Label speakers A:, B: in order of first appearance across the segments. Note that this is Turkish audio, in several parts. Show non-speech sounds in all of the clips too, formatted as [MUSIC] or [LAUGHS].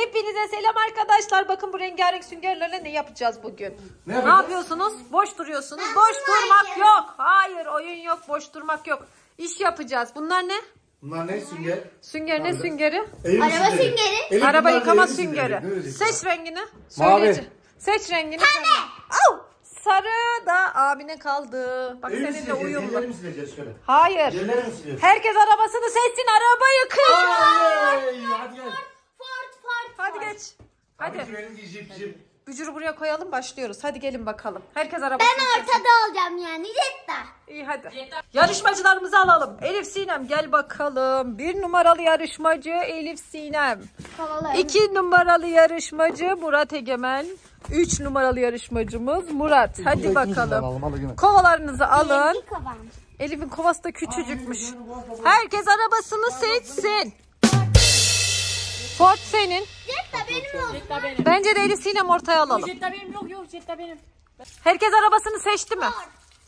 A: Hepinize selam arkadaşlar. Bakın bu rengarenk süngerlerle ne yapacağız bugün?
B: Ne
A: Ne, yapıyorsunuz? Boş duruyorsunuz. Boş durmak yok. Hayır oyun yok. Boş durmak yok. İş yapacağız. Bunlar ne?
B: Bunlar ne sünger?
A: Sünger ne süngeri?
C: Araba süngeri.
B: Elif
A: Araba
B: bunlar
A: yıkama süngeri.
B: Verecek?
A: Seç rengini.
B: Mavi.
A: Söyleyici. Seç rengini. Pembe. Au! Sarı da abine kaldı. Bak
B: mi
A: seninle
B: sileceğiz?
A: uyumlu.
B: Yerleri mi sileceğiz şöyle?
A: Hayır.
B: Yerleri mi sileceğiz?
A: Herkes arabasını seçsin. Araba yıkıyor.
B: Hadi gel.
A: Hadi geç. Hadi.
B: Jip.
A: Bücürü buraya koyalım başlıyoruz. Hadi gelin bakalım. Herkes arabasını
C: Ben
A: seçsin.
C: ortada olacağım yani. Jetta.
A: İyi hadi. Yarışmacılarımızı alalım. Elif Sinem gel bakalım. Bir numaralı yarışmacı Elif Sinem.
C: Havalı.
A: İki numaralı yarışmacı Murat Egemen. Üç numaralı yarışmacımız Murat. Hadi bakalım. Kovalarınızı alın. Elif'in kovası da küçücükmüş. Herkes arabasını seçsin. Ford senin.
C: Jetta benim olsun.
D: Jetta benim.
A: Bence de Elif Sinem ortaya alalım.
D: Jetta benim yok yok Jetta benim.
A: Herkes arabasını seçti mi?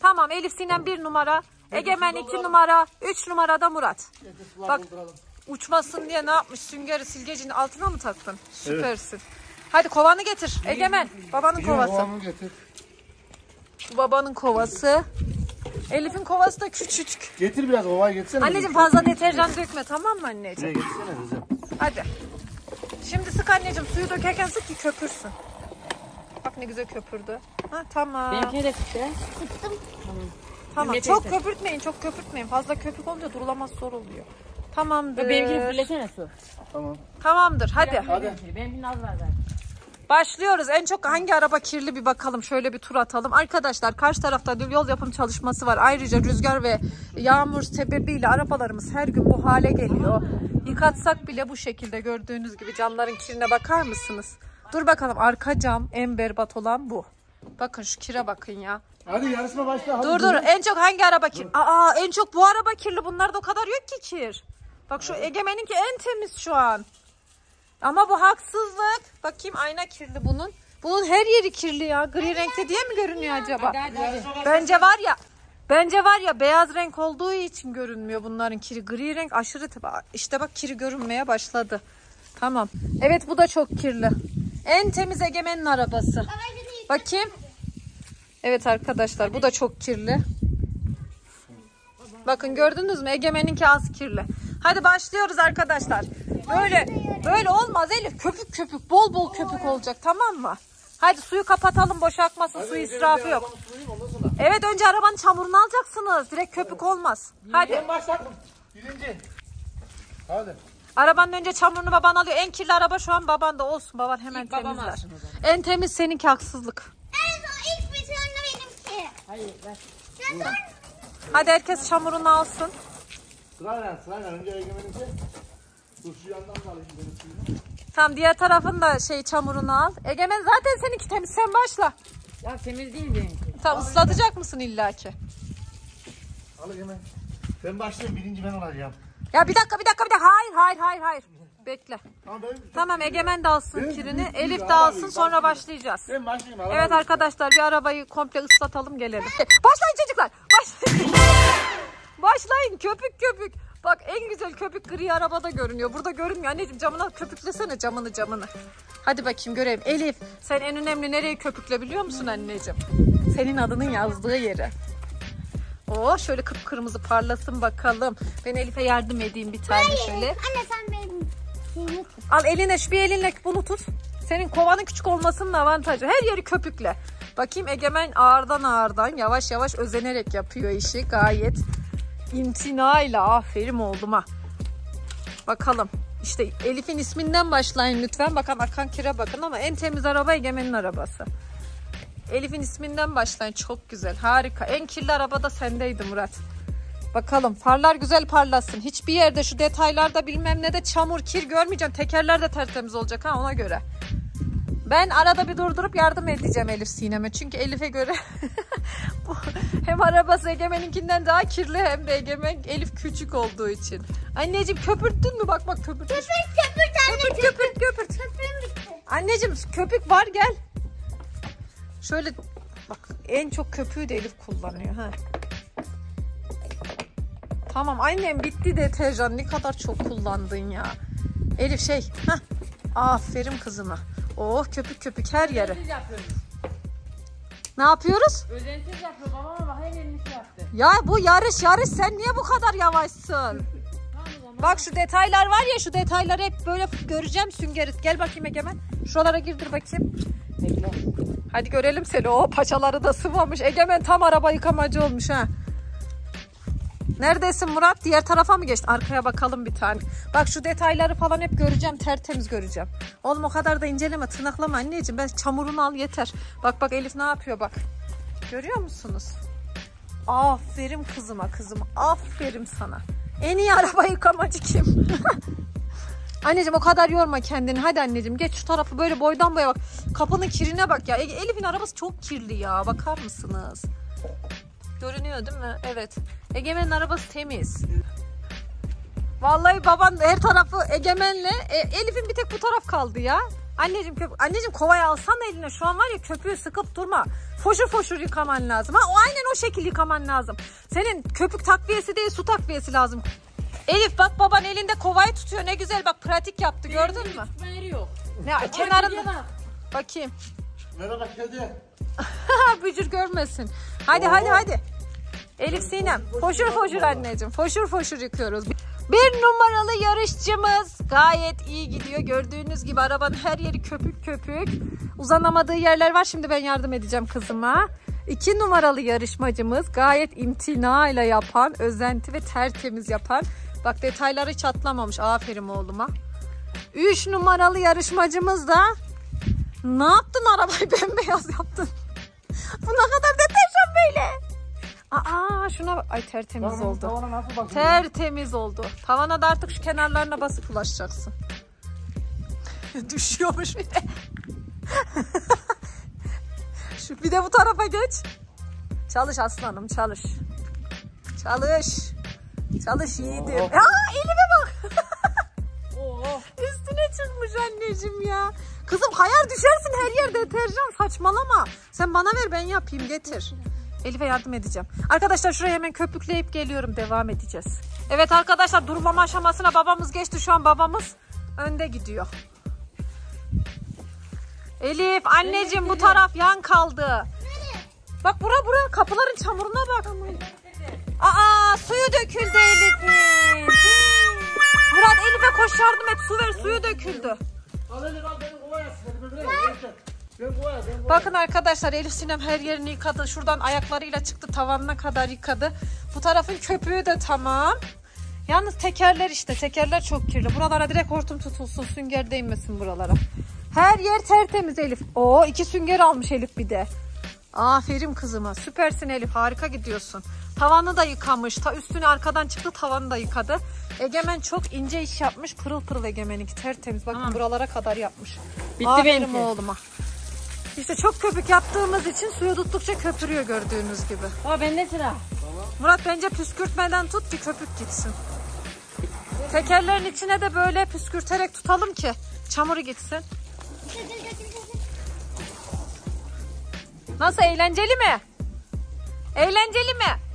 A: Tamam Elif Sinem bir numara. Egemen iki numara. Üç numarada Murat. Bak uçmasın diye ne yapmış? Süngeri silgecinin altına mı taktın? Süpersin. Hadi kovanı getir. Egemen babanın kovası.
B: Getir.
A: Bu babanın kovası. Elif'in kovası da küçücük.
B: Getir biraz ovayı getirsene.
A: Anneciğim fazla deterjan dökme tamam mı anneciğim?
B: Getirsene kızım.
A: Hadi. Şimdi sık anneciğim suyu dökerken sık ki köpürsün. Bak ne güzel köpürdü. Ha tamam.
D: Benimkine de sıktı.
A: Tamam.
D: Ümmet
A: Çok
D: teyze.
A: köpürtmeyin, çok köpürtmeyin. Fazla köpük olunca durulamaz zor oluyor. Tamamdır.
D: Benimkini fırlasana su.
B: Tamam.
A: Tamamdır. Hadi.
B: Hadi.
D: Benimkinin az var zaten.
A: Başlıyoruz. En çok hangi araba kirli bir bakalım. Şöyle bir tur atalım. Arkadaşlar karşı tarafta yol yapım çalışması var. Ayrıca rüzgar ve yağmur sebebiyle arabalarımız her gün bu hale geliyor. Yıkatsak bile bu şekilde gördüğünüz gibi camların kirine bakar mısınız? Dur bakalım arka cam en berbat olan bu. Bakın şu kire bakın ya.
B: Hadi yarışma başla. Hadi
A: Dur dur en çok hangi araba kirli? Aa en çok bu araba kirli. Bunlarda o kadar yok ki kir. Bak şu Egemen'inki en temiz şu an. Ama bu haksızlık. Bakayım ayna kirli bunun. Bunun her yeri kirli ya. Gri renkte diye mi görünüyor acaba?
D: Hadi hadi.
A: Bence var ya Bence var ya beyaz renk olduğu için görünmüyor bunların kiri. Gri renk aşırı işte bak kiri görünmeye başladı. Tamam. Evet bu da çok kirli. En temiz Egemen'in arabası. Bakayım. Evet arkadaşlar bu da çok kirli. Bakın gördünüz mü? Egemen'inki az kirli. Hadi başlıyoruz arkadaşlar. Böyle böyle olmaz Elif. Köpük köpük bol bol köpük olacak tamam mı? Hadi suyu kapatalım boş akmasın. Su israfı yok. Evet önce arabanın çamurunu alacaksınız. Direkt köpük olmaz. Hadi.
B: Ben başladım. Birinci. Hadi.
A: Arabanın önce çamurunu baban alıyor. En kirli araba şu an babanda olsun. Baban hemen
D: İlk
A: temizler. En temiz seninki haksızlık.
C: En son ilk bir sonra benimki.
D: Hayır ver.
C: Sen
A: Hadi herkes çamurunu alsın.
B: Sırayla sırayla. Önce Egemen'inki. Dur şu yandan benim.
A: Tamam diğer tarafın da şey çamurunu al. Egemen zaten seninki temiz. Sen başla.
D: Ya temiz değil benimki.
A: Tamam ıslatacak mısın illaki?
B: Al Egemen. Ben başlayayım. Birinci ben olacağım.
A: Ya bir dakika bir dakika bir dakika. Hayır hayır hayır hayır. Bekle.
B: Tamam
A: Tamam Egemen de alsın
B: Ben-
A: kirini.
B: ben-
A: Elif de alsın sonra başlayacağız.
B: ben başlayayım. al,
A: Evet
B: al.
A: arkadaşlar bir arabayı komple ıslatalım gelelim. [LAUGHS] Başlayın çocuklar. Başlayın. [LAUGHS] Başlayın köpük köpük. Bak en güzel köpük gri arabada görünüyor. Burada görünmüyor. Anneciğim camına köpüklesene camını camını. Hadi bakayım göreyim. Elif sen en önemli nereye köpükle biliyor musun anneciğim? Senin adının yazdığı yere. Oo şöyle kıpkırmızı parlasın bakalım. Ben Elif'e yardım edeyim bir tane şöyle.
C: Anne sen benim şeyimi tut.
A: Al eline şu bir elinle bunu tut. Senin kovanın küçük olmasının avantajı. Her yeri köpükle. Bakayım Egemen ağırdan ağırdan yavaş yavaş özenerek yapıyor işi. Gayet imtinayla aferin oğluma. Bakalım. İşte Elif'in isminden başlayın lütfen. Bakın akan kire bakın ama en temiz araba Egemen'in arabası. Elif'in isminden başlayın. Çok güzel. Harika. En kirli araba da sendeydi Murat. Bakalım farlar güzel parlasın. Hiçbir yerde şu detaylarda bilmem ne de çamur, kir görmeyeceğim. Tekerler de tertemiz olacak ha ona göre. Ben arada bir durdurup yardım edeceğim Elif Sinem'e. Çünkü Elif'e göre [LAUGHS] bu hem arabası Egemen'inkinden daha kirli hem de Egemen Elif küçük olduğu için. Anneciğim köpürttün mü? Bak bak köpürtmüş.
C: Köpürt köpürt anne
A: Köpürt köpürt köpürt.
C: Köpüğüm bitti.
A: Anneciğim köpük var gel. Şöyle bak en çok köpüğü de Elif kullanıyor ha. Tamam annem bitti deterjan ne kadar çok kullandın ya. Elif şey heh, Aferin kızıma. Oh köpük köpük her yere. Ne yapıyoruz?
D: Özensiz yapıyor. Babama bak her yerini şey yaptı.
A: Ya bu yarış yarış sen niye bu kadar yavaşsın? Bak şu detaylar var ya şu detayları hep böyle göreceğim süngeri. Gel bakayım Egemen. Şuralara girdir bakayım.
D: Bekle.
A: Hadi görelim seni. O paçaları da sıvamış. Egemen tam araba yıkamacı olmuş ha. Neredesin Murat? Diğer tarafa mı geçtin? Arkaya bakalım bir tane. Bak şu detayları falan hep göreceğim. Tertemiz göreceğim. Oğlum o kadar da inceleme. Tırnaklama anneciğim. Ben çamurunu al yeter. Bak bak Elif ne yapıyor bak. Görüyor musunuz? Aferin kızıma kızım. Aferin sana. En iyi araba yıkamacı kim? [LAUGHS] Anneciğim o kadar yorma kendini. Hadi anneciğim geç şu tarafı böyle boydan boya bak. Kapının kirine bak ya. E- Elif'in arabası çok kirli ya. Bakar mısınız? Görünüyor değil mi? Evet. Egemen'in arabası temiz. Vallahi baban her tarafı Egemen'le e, Elif'in bir tek bu taraf kaldı ya. Anneciğim köp anneciğim kovayı alsana eline. Şu an var ya köpüğü sıkıp durma. Foşur foşur yıkaman lazım. Ha o aynen o şekil yıkaman lazım. Senin köpük takviyesi değil su takviyesi lazım. Elif bak baban elinde kovayı tutuyor. Ne güzel bak pratik yaptı gördün mü?
D: Yeri yok.
A: Ne kenarında. Bakayım.
B: Merhaba kedi. [LAUGHS]
A: Ha bücür görmesin. Hadi hadi hadi. Elif Sinem. Foşur foşur anneciğim. Foşur foşur yıkıyoruz. Bir numaralı yarışçımız gayet iyi gidiyor. Gördüğünüz gibi arabanın her yeri köpük köpük. Uzanamadığı yerler var. Şimdi ben yardım edeceğim kızıma. İki numaralı yarışmacımız gayet imtinayla yapan, özenti ve tertemiz yapan. Bak detayları çatlamamış. Aferin oğluma. Üç numaralı yarışmacımız da ne yaptın arabayı [LAUGHS] bembeyaz yaptın? Bu ne kadar deterjan böyle. Aa şuna bak. Ay tertemiz
B: Tamam,
A: oldu.
B: Tavana nasıl?
A: Tertemiz oldu. Tavana da artık şu kenarlarına basıp ulaşacaksın. [LAUGHS] Düşüyormuş bir de. [LAUGHS] şu bir de bu tarafa geç. Çalış aslanım çalış. Çalış. Çalış yiğidim.
B: Oh.
A: Aa elime bak. [LAUGHS]
D: Oo.
A: Üstüne çıkmış anneciğim ya. Kızım hayal düşersin her yer deterjan saçmalama. Sen bana ver ben yapayım getir. Elif'e yardım edeceğim. Arkadaşlar şuraya hemen köpükleyip geliyorum devam edeceğiz. Evet arkadaşlar durulama aşamasına babamız geçti şu an babamız önde gidiyor. Elif anneciğim bu taraf yan kaldı. Bak bura bura kapıların çamuruna bak. Aa suyu döküldü Elif'in. Murat Elif'e koş yardım et su ver suyu döküldü.
B: Al Elif al
A: Bakın arkadaşlar Elif Sinem her yerini yıkadı. Şuradan ayaklarıyla çıktı tavanına kadar yıkadı. Bu tarafın köpüğü de tamam. Yalnız tekerler işte tekerler çok kirli. Buralara direkt hortum tutulsun sünger değmesin buralara. Her yer tertemiz Elif. Oo iki sünger almış Elif bir de. Aferin kızıma. Süpersin Elif. Harika gidiyorsun. Tavanı da yıkamış. Ta üstüne arkadan çıktı tavanı da yıkadı. Egemen çok ince iş yapmış. Pırıl pırıl Egemen'inki tertemiz. Bakın
D: Tamam.
A: buralara kadar yapmış.
D: Bitti
A: Aferin
D: benimki.
A: oğluma. İşte çok köpük yaptığımız için suyu tuttukça köpürüyor gördüğünüz gibi.
D: Baba bende sıra.
A: Murat bence püskürtmeden tut ki köpük gitsin. Tekerlerin içine de böyle püskürterek tutalım ki çamuru gitsin. Nasıl eğlenceli mi? Eğlenceli mi?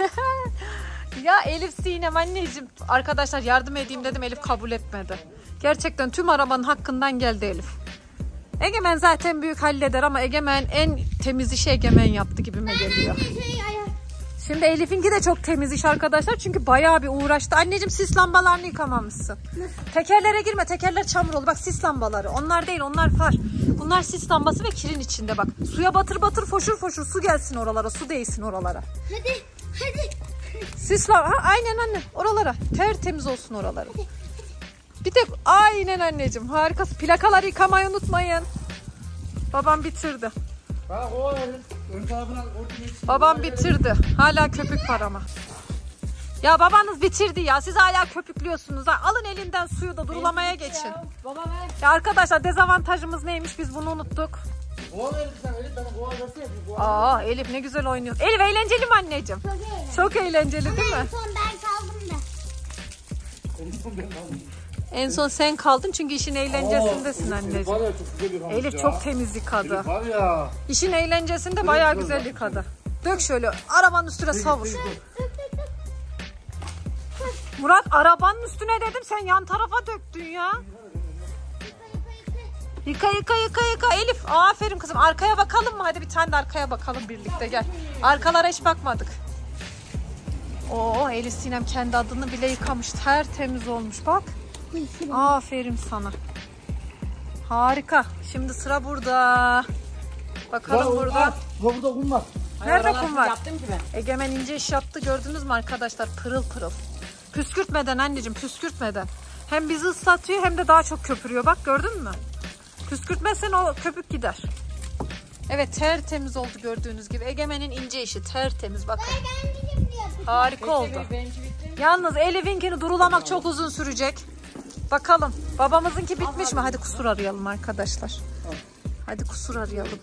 A: [LAUGHS] ya Elif Sinem anneciğim arkadaşlar yardım edeyim dedim Elif kabul etmedi. Gerçekten tüm arabanın hakkından geldi Elif. Egemen zaten büyük halleder ama Egemen en temiz işi Egemen yaptı gibime geliyor.
C: Şey.
A: Şimdi Elif'inki de çok temiz iş arkadaşlar. Çünkü bayağı bir uğraştı. Anneciğim sis lambalarını yıkamamışsın. Tekerlere girme. Tekerler çamur oldu. Bak sis lambaları. Onlar değil onlar far. Bunlar sis lambası ve kirin içinde bak. Suya batır batır foşur foşur su gelsin oralara. Su değsin oralara.
C: Hadi. Hadi.
A: Sis lamba. Ha, aynen anne. Oralara. Tertemiz olsun oraları. Bir tek aynen anneciğim. Harikası. Plakaları yıkamayı unutmayın. Babam bitirdi.
B: Ön tarafına hortum yetişsin.
A: Babam bitirdi. Hala köpük var ama. Ya babanız bitirdi ya. Siz hala köpüklüyorsunuz. Ha. Alın elinden suyu da durulamaya geçin.
D: Baba ver.
A: Ya arkadaşlar dezavantajımız neymiş biz bunu unuttuk.
B: Sen Elif bana.
A: Aa Elif ne güzel oynuyor. Elif eğlenceli mi anneciğim?
C: Çok eğlenceli.
A: Çok eğlenceli değil
C: En
A: mi?
C: son ben kaldım da.
B: Elif'im ben aldım.
A: En son sen kaldın çünkü işin eğlencesindesin
B: Aa,
A: anneciğim.
B: var ya çok güzel yıkamış
A: Elif
B: ya.
A: çok temiz yıkadı.
B: Elif var ya.
A: İşin eğlencesinde bayağı
B: güzel
A: güzel yıkadı. Dök şöyle arabanın üstüne savur. Murat arabanın üstüne dedim sen yan tarafa döktün ya. Yıka yıka yıka yıka Elif. Aferin kızım. Arkaya bakalım mı? Hadi bir tane de arkaya bakalım birlikte gel. Arkalara hiç bakmadık. Oo Elif Sinem kendi adını bile yıkamış. Tertemiz olmuş bak. Aferin sana. Harika. Şimdi sıra burada. Bakalım burada.
B: Burada kum var.
A: Nerede kum var?
D: Yaptım ki ben.
A: Egemen ince iş yaptı gördünüz mü arkadaşlar pırıl pırıl. Püskürtmeden anneciğim püskürtmeden. Hem bizi ıslatıyor hem de daha çok köpürüyor bak gördün mü? Püskürtmezsen o köpük gider. Evet tertemiz oldu gördüğünüz gibi. Egemen'in ince işi tertemiz bakın. Harika oldu. Yalnız Elif'inkini durulamak çok uzun sürecek. Bakalım babamızınki bitmiş mi? Hadi kusur arayalım arkadaşlar. Hadi kusur arayalım.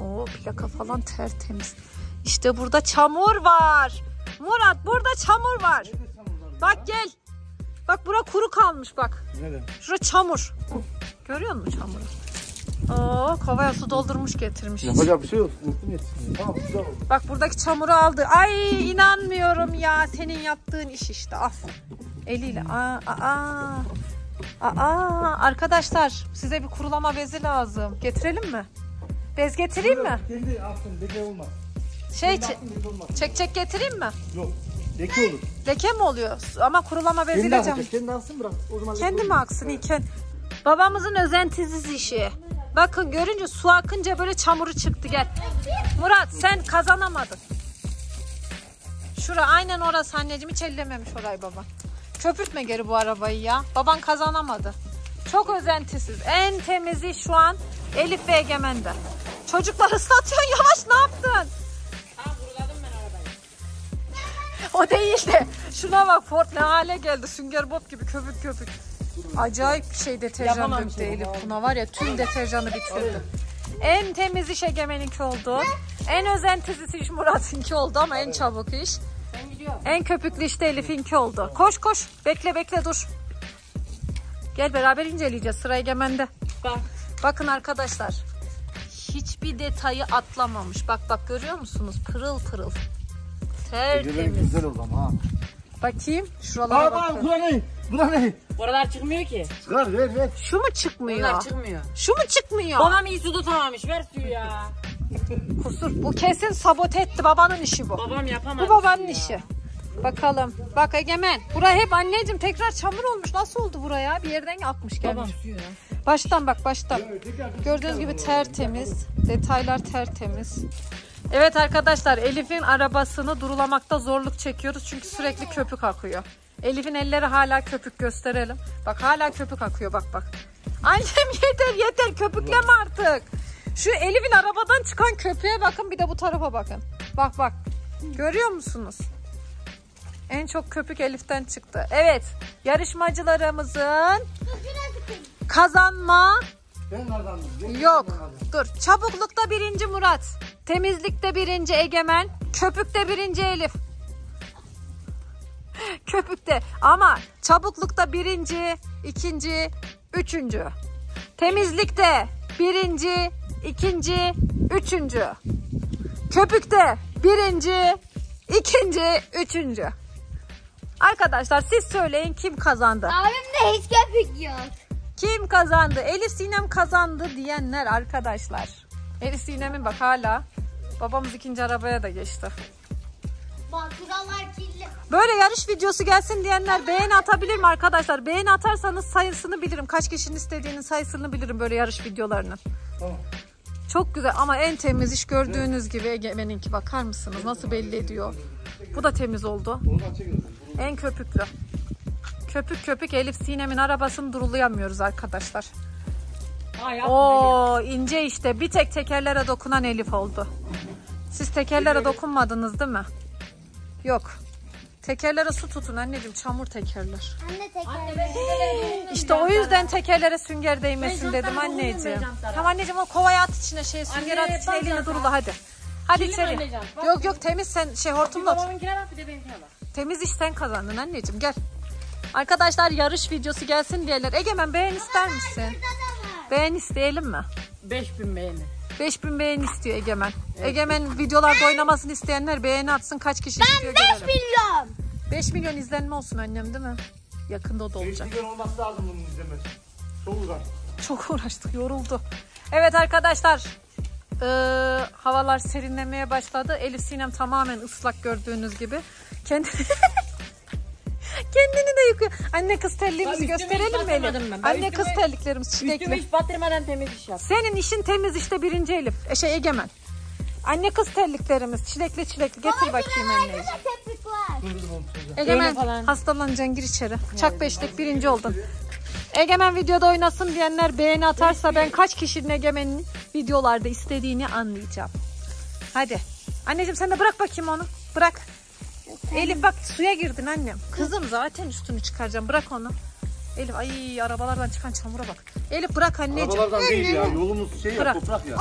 A: Oo plaka falan tertemiz. İşte burada çamur var. Murat burada çamur var. Bak gel. Bak bura kuru kalmış bak.
B: Neden?
A: Şura çamur. Görüyor musun çamuru? Oo kovaya su doldurmuş getirmiş.
B: Yapacak bir şey yok. Unuttum yetişsin. Tamam güzel oldu.
A: Bak buradaki çamuru aldı. Ay inanmıyorum ya. Senin yaptığın iş işte. Af. Eliyle. Aa, aa. Aa, arkadaşlar size bir kurulama bezi lazım. Getirelim mi? Bez getireyim mi?
B: Kendi altın leke olmaz.
A: Şey çek, çek getireyim mi?
B: Yok. Leke olur.
A: Leke mi oluyor? Ama kurulama beziyle cam.
B: Kendi alsın bırak. O zaman
A: Kendi mi aksın iken? Babamızın özentisiz işi. Bakın görünce su akınca böyle çamuru çıktı gel. Murat sen kazanamadın. Şura aynen orası anneciğim hiç ellememiş orayı baba. Köpürtme geri bu arabayı ya. Baban kazanamadı. Çok özentisiz. En temizi şu an Elif ve Egemen'de. Çocuklar ıslatıyorsun yavaş ne yaptın?
D: Ben arabayı.
A: O değil de şuna bak Ford ne hale geldi sünger bob gibi köpük köpük. Acayip bir şey deterjan döktü Elif buna var ya tüm deterjanı bitirdi. En temiz iş Egemen'inki oldu. En özentisiz iş Murat'ınki oldu ama en çabuk iş. En köpüklü işte Elif'inki oldu. Koş koş bekle bekle dur. Gel beraber inceleyeceğiz sıra Egemen'de.
D: Bak.
A: Bakın arkadaşlar. Hiçbir detayı atlamamış. Bak bak görüyor musunuz? Pırıl pırıl. Tertemiz.
B: güzel oldu ama ha.
A: Bakayım şuralara
B: Aa bak
A: bakın.
B: bura ne? Bura ne?
D: Oralar çıkmıyor ki.
B: Çıkar ver ver.
A: Şu mu çıkmıyor?
D: Oralar çıkmıyor.
A: Şu mu çıkmıyor?
D: Babam iyi su tutamamış. Ver suyu ya.
A: Kusur. Bu kesin sabote etti. Babanın işi bu.
D: Babam yapamadı.
A: Bu babanın
D: ya.
A: işi. Bakalım. Bak Egemen. Buraya hep anneciğim tekrar çamur olmuş. Nasıl oldu buraya? Bir yerden akmış gelmiş.
D: Babam suyu ya.
A: Baştan bak baştan. Gördüğünüz gibi tertemiz. Detaylar tertemiz. Evet arkadaşlar Elif'in arabasını durulamakta zorluk çekiyoruz. Çünkü sürekli köpük akıyor. Elif'in elleri hala köpük gösterelim. Bak hala köpük akıyor bak bak. Annem yeter yeter köpükleme artık. Şu Elif'in arabadan çıkan köpüğe bakın bir de bu tarafa bakın. Bak bak. Görüyor musunuz? En çok köpük Elif'ten çıktı. Evet yarışmacılarımızın kazanma
B: Ben kazandım.
A: Yok. Dur. Çabuklukta birinci Murat. Temizlikte birinci Egemen. Köpükte birinci Elif. [LAUGHS] Köpükte. Ama çabuklukta birinci, ikinci, üçüncü. Temizlikte birinci, ikinci, üçüncü. Köpükte birinci, ikinci, üçüncü. Arkadaşlar siz söyleyin kim kazandı?
C: Abimde hiç köpük yok.
A: Kim kazandı? Elif Sinem kazandı diyenler arkadaşlar. Elif Sinem'in bak hala. Babamız ikinci arabaya da geçti.
C: Bak buralar kirli.
A: Böyle yarış videosu gelsin diyenler beğeni atabilir mi arkadaşlar? Beğeni atarsanız sayısını bilirim. Kaç kişinin istediğinin sayısını bilirim böyle yarış videolarının.
B: Tamam.
A: Çok güzel ama en temiz iş gördüğünüz gibi Egemen'inki bakar mısınız? Nasıl belli ediyor? Bu da temiz oldu. En köpüklü. Köpük köpük Elif Sinem'in arabasını durulayamıyoruz arkadaşlar. Oo ince işte bir tek tekerlere dokunan Elif oldu. Siz tekerlere dokunmadınız değil mi? Yok. Tekerlere su tutun anneciğim çamur tekerler.
C: Anne
D: size
A: İşte o yüzden tekerlere sünger değmesin dedim anneciğim. Tamam anneciğim o kovaya at içine şey sünger
D: Anne,
A: at içine elini durula hadi. Hadi
D: Kirli
A: içeri. Yok yok temiz sen şey hortumla tut. Temiz iş sen kazandın anneciğim gel. Arkadaşlar yarış videosu gelsin diyorlar. Egemen beğen ister misin? Beğen isteyelim mi?
D: 5000 beğeni.
A: 5000 beğeni istiyor Egemen. Egemen videolarda oynamasını isteyenler beğeni atsın. Kaç kişi istiyor görelim.
C: milyon.
A: 5 milyon izlenme olsun annem değil mi? Yakında o da olacak.
B: 5 milyon olması lazım bunun izlemesi. Çok uzak.
A: Çok uğraştık, yoruldu. Evet arkadaşlar, eee, havalar serinlemeye başladı. Elif Sinem tamamen ıslak gördüğünüz gibi. Kendi... [LAUGHS] Kendini de yıkıyor. Anne kız terliğimizi
D: Ben üstümü hiç
A: gösterelim mi Elif?
D: ben. Ben
A: Anne kız
D: üstümü-
A: terliklerimiz
D: Üstümü
A: çilekli.
D: hiç batırmadan temiz iş yap.
A: Senin işin temiz işte birinci Elif. E, şey Egemen. Anne kız terliklerimiz çilekli çilekli. Getir bakayım anneciğim. Egemen hastalanacaksın gir içeri. Çak beşlik birinci oldun. Egemen videoda oynasın diyenler beğeni atarsa ben kaç kişinin Egemen'in videolarda istediğini anlayacağım. Hadi. Anneciğim sen de bırak bakayım onu. Bırak. Elif bak suya girdin annem. Kızım zaten üstünü çıkaracağım. Bırak onu. Elif ay arabalardan çıkan çamura bak. Elif bırak anneciğim.
B: Arabalardan değil ya. Yolumuz şey ya
A: Bırak.
B: toprak ya.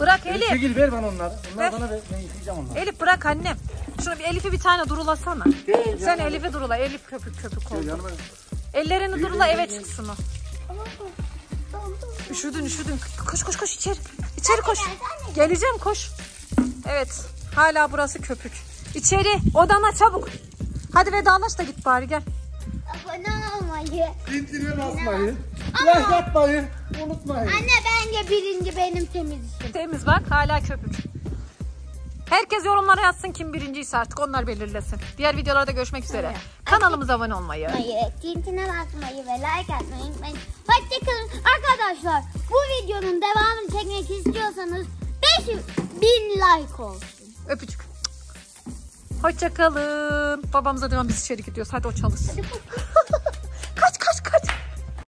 A: Bırak
B: Elif.
A: Elif.
B: Çekil ver bana onları. Onları
A: Ver.
B: bana ver. Ben yıkayacağım onları.
A: Elif bırak annem. Şunu bir Elif'i bir tane durulasana.
B: Gel,
A: Sen
B: gel.
A: Elif'i durula. Elif köpük köpük
B: Gel
A: oldu.
B: yanıma.
A: Ellerini durula eve çıksın o. Üşüdün üşüdün. Koş koş koş içeri. İçeri koş. Geleceğim koş. Evet. Hala burası köpük. İçeri odana çabuk. Hadi vedalaş da git bari gel.
C: Abone olmayı.
B: Zintine basmayı. Like yapmayı. Unutmayın.
C: Anne bence birinci benim temiz işim.
A: Temiz bak hala köpük. Herkes yorumlara yazsın kim birinciyse artık onlar belirlesin. Diğer videolarda görüşmek üzere. Kanalımıza abone olmayı.
C: Tintine basmayı ve like atmayı unutmayın. Hoşçakalın. Arkadaşlar bu videonun devamını çekmek istiyorsanız 500 bin like olsun.
A: Öpücük. Hoşçakalın. Babamıza devam biz içeri gidiyoruz. Hadi o çalışsın. [LAUGHS]